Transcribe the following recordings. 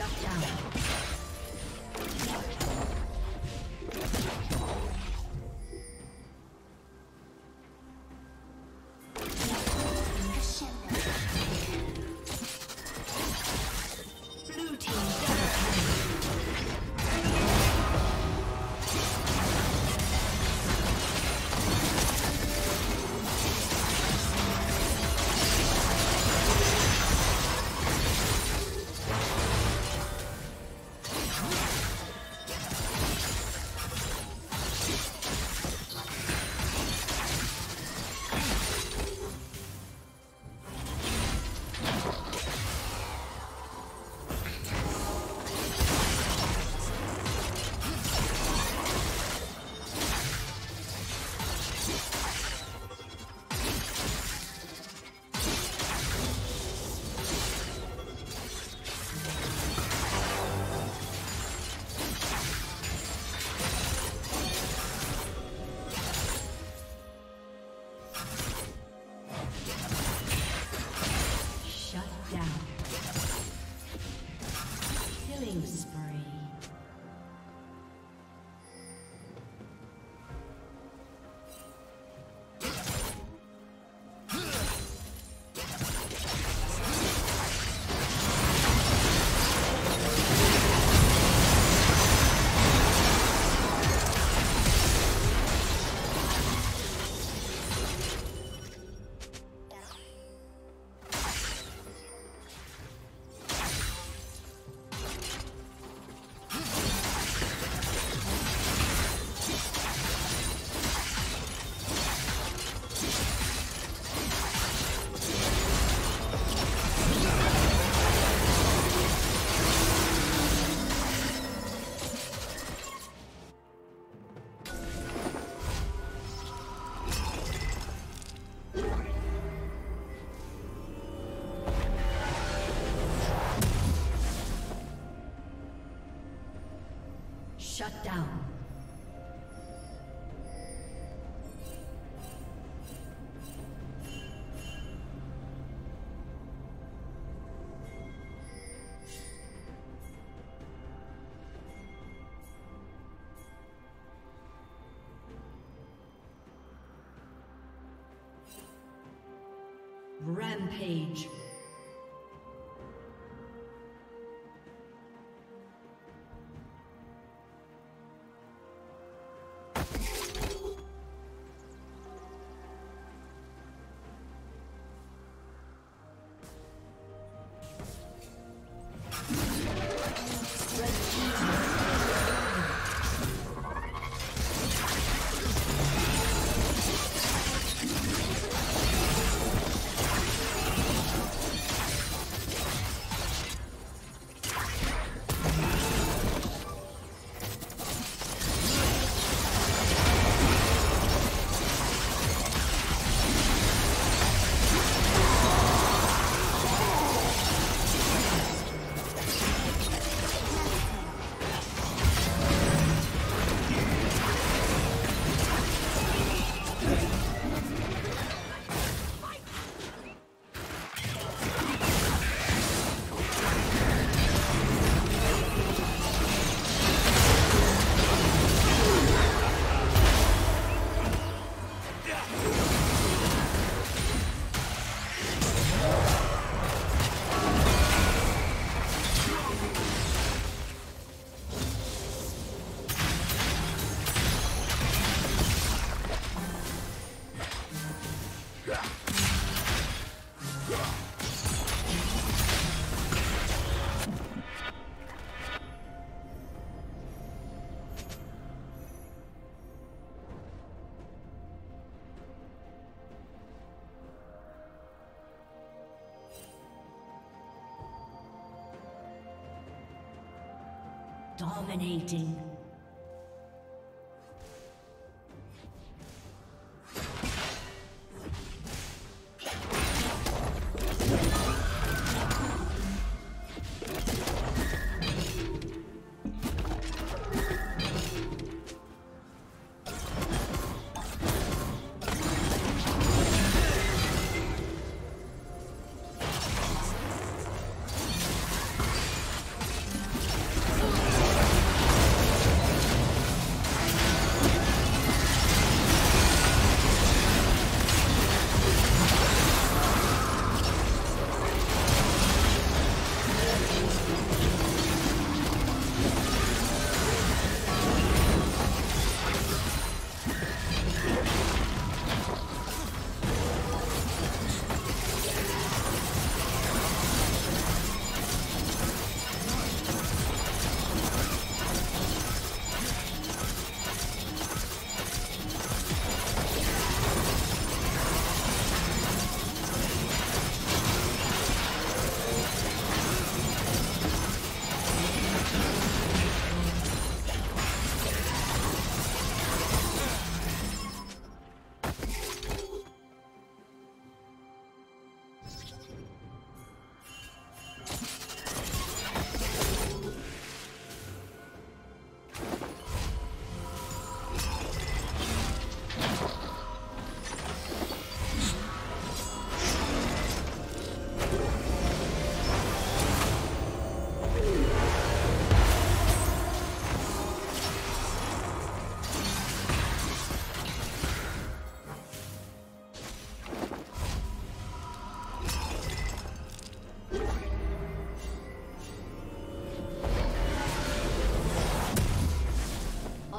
Shut down. Shut down. Rampage. Dominating.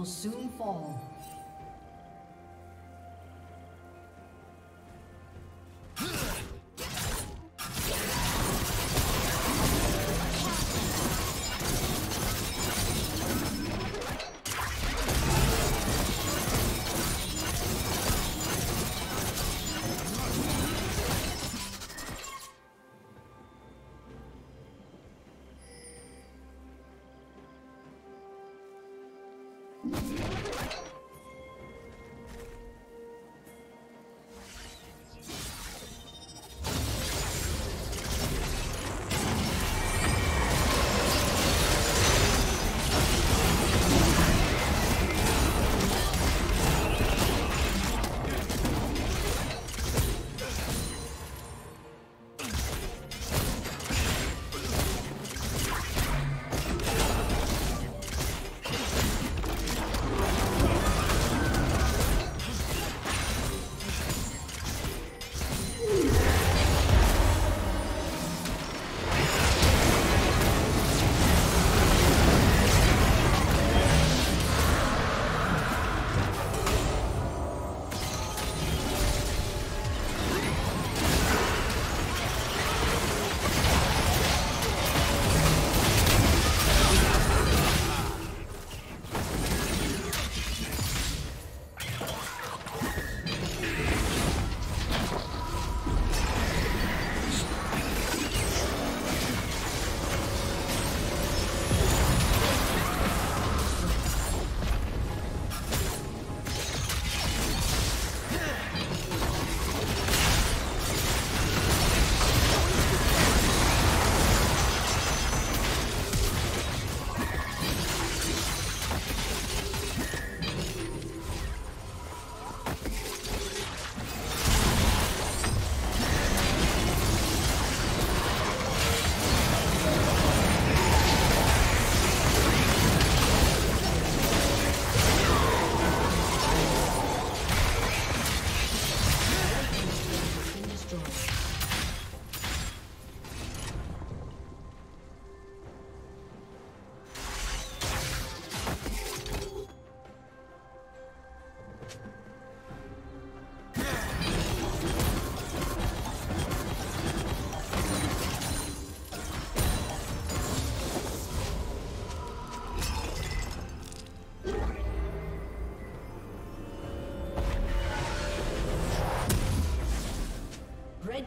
Will soon fall.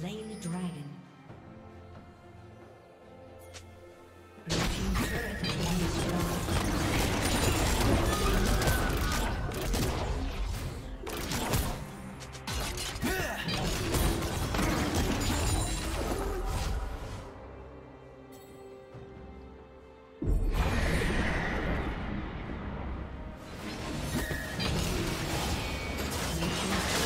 slain the dragon. Thank you.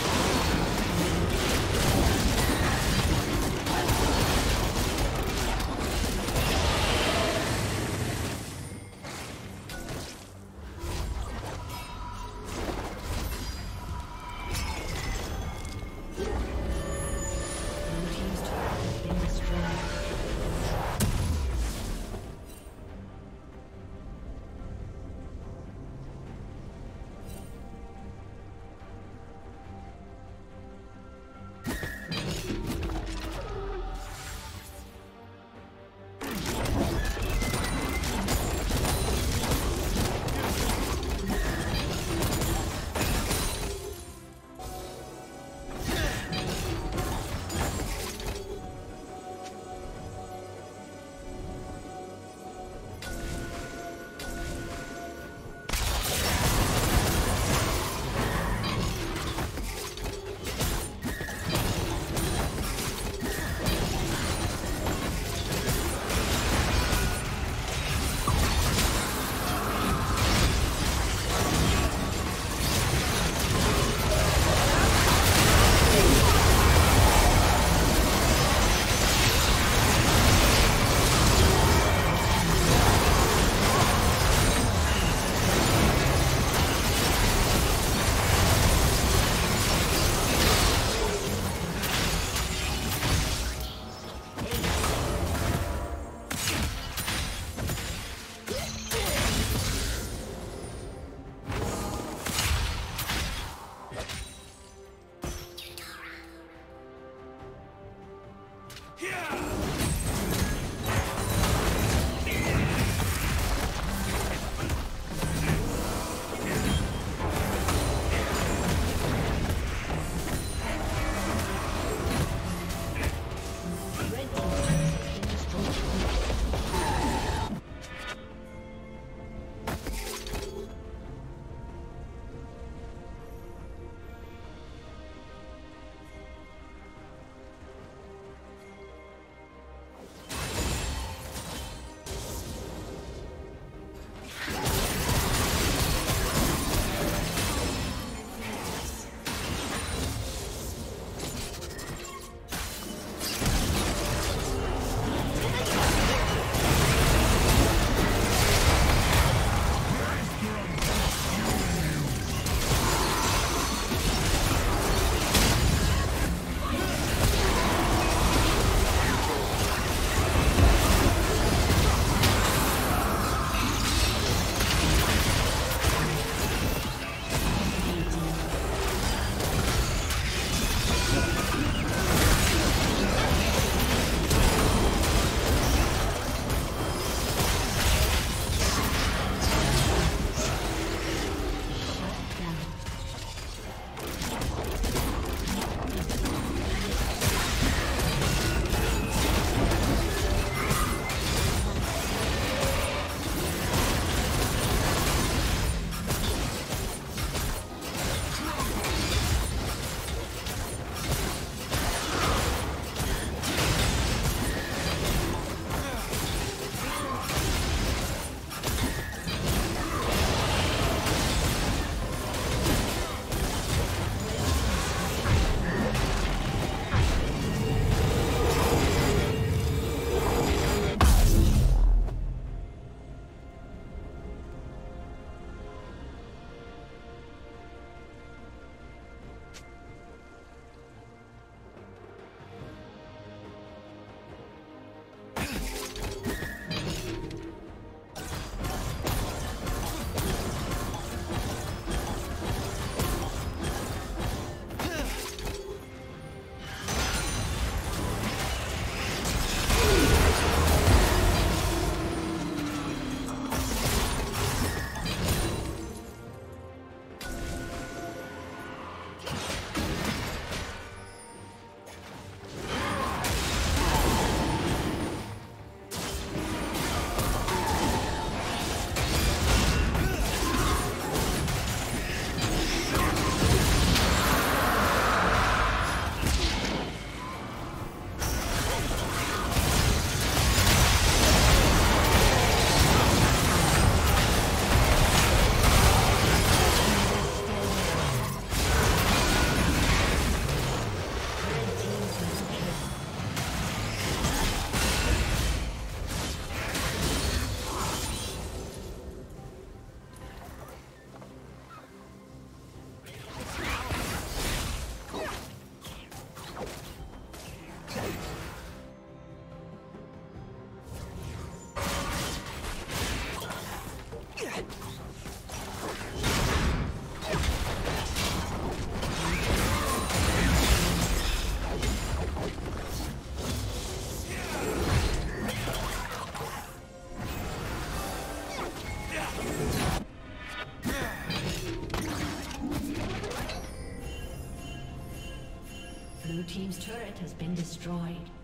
Been destroyed.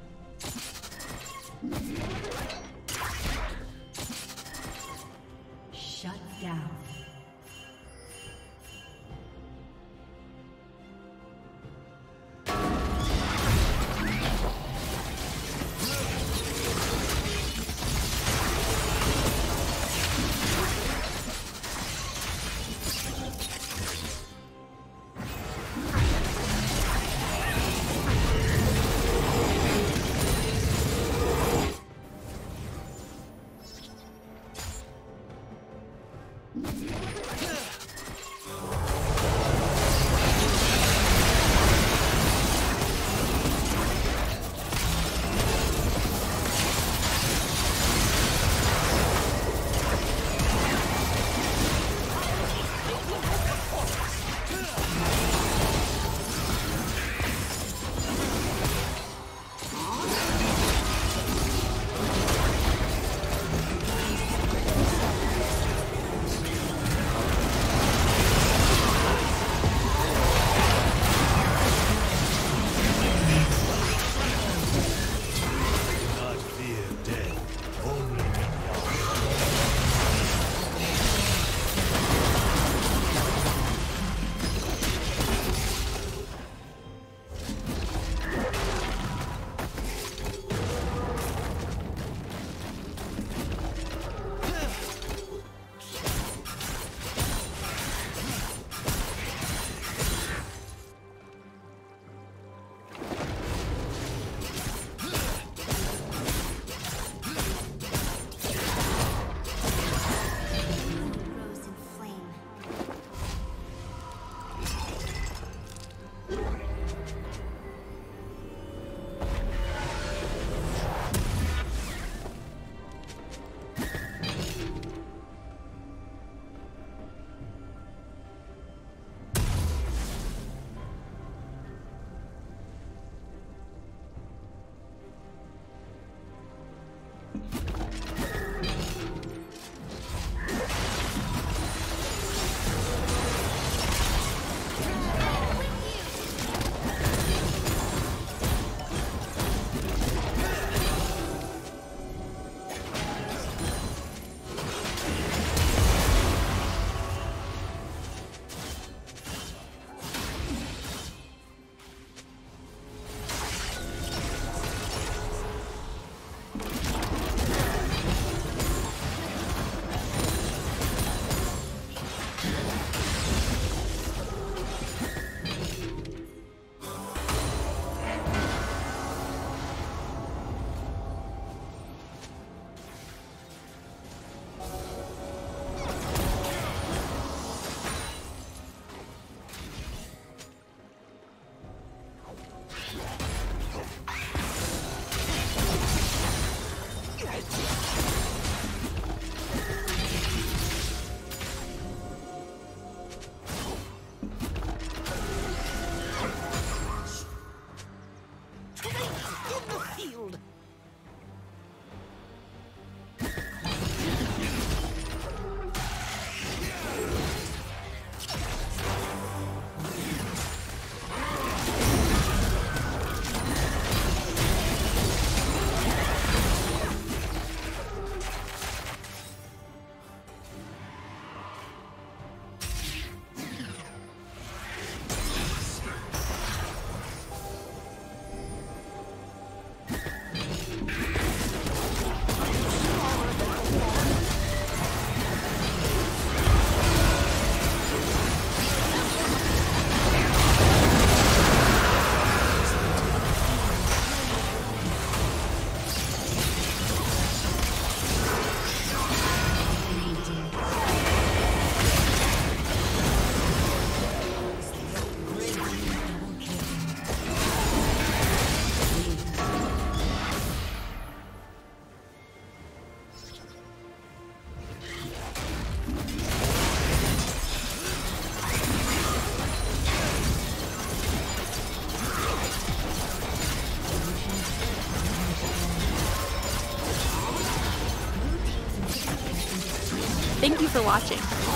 For watching.